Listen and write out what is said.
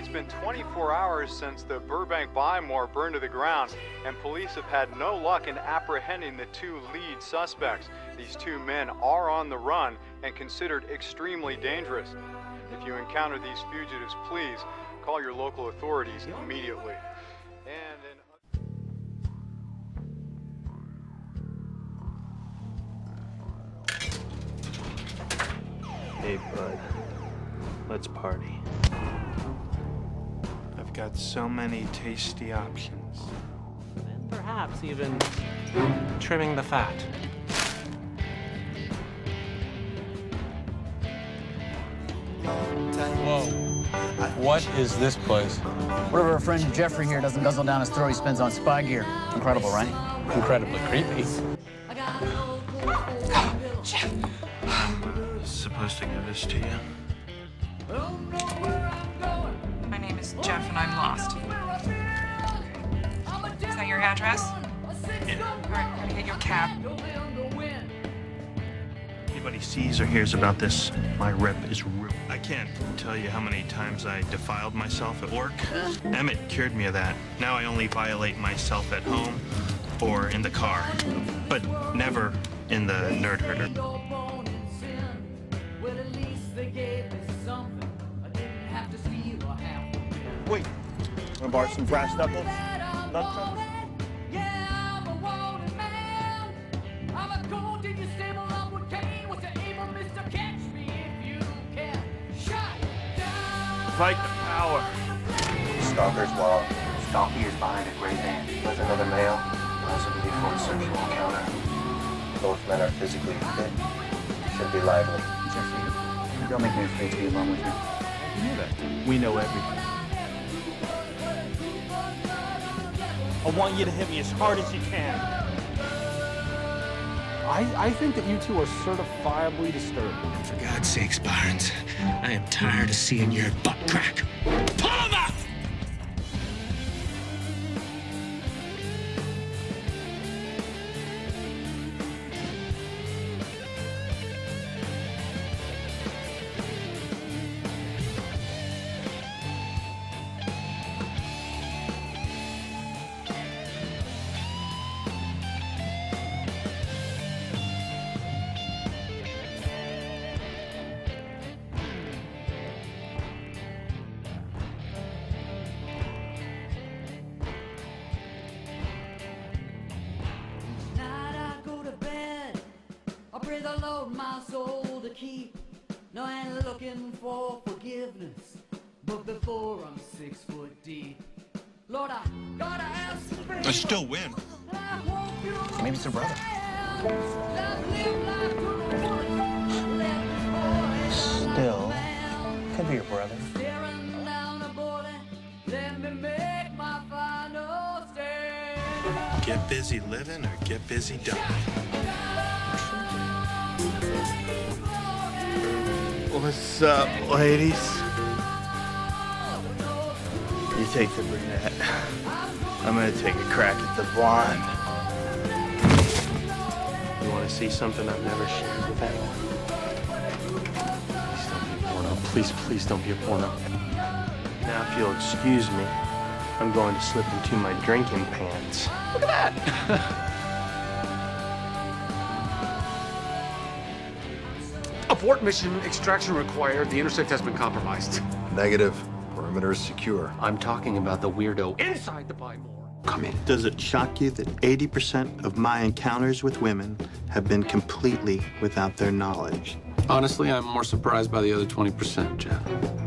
It's been 24 hours since the Burbank Buy More burned to the ground, and police have had no luck in apprehending the two lead suspects. These two men are on the run and considered extremely dangerous. If you encounter these fugitives, please call your local authorities immediately. And in Hey, bud. Let's party. I've got so many tasty options. And perhaps even trimming the fat. Whoa. What is this place? Whatever our friend Jeffrey here doesn't guzzle down his throat, he spends on spy gear. Incredible, right? Incredibly creepy. Supposed to give this to you. My is Jeff and I'm lost. Is that your address? Yeah. All right, I'm gonna get your cab. Anybody sees or hears about this, my rep is ruined. I can't tell you how many times I defiled myself at work. Emmett cured me of that. Now I only violate myself at home or in the car, but never in the nerd herder. Wait, wanna borrow some brass knuckles? Nut trucks? Fight the power. Stalker's wall. Stalky is behind a gray van. With another male, possibly for a sexual encounter. Both men are physically fit. Should be lively. Jeffrey, don't make me afraid to be alone with you. You know that. We know everything. I want you to hit me as hard as you can. I, I think that you two are certifiably disturbed. For God's sakes, Barnes, I am tired of seeing your butt crack. I pray the Lord my soul to keep. No, I ain't looking for forgiveness. But before I'm six foot deep, Lord, I gotta ask for I still win. Maybe it's her brother. Still, could be your brother. Staring down a bullet, let me make my final stand. Get busy living or get busy dying. What's up, ladies? You take the brunette. I'm gonna take a crack at the blonde. You wanna see something I've never shared with anyone? Please don't be a porno. Please, please don't be a porno. Now, if you'll excuse me, I'm going to slip into my drinking pants. Look at that! Abort mission extraction required. The intersect has been compromised. Negative. Perimeter is secure. I'm talking about the weirdo inside the buy more. Come in. Does it shock you that 80% of my encounters with women have been completely without their knowledge? Honestly, I'm more surprised by the other 20%, Jeff.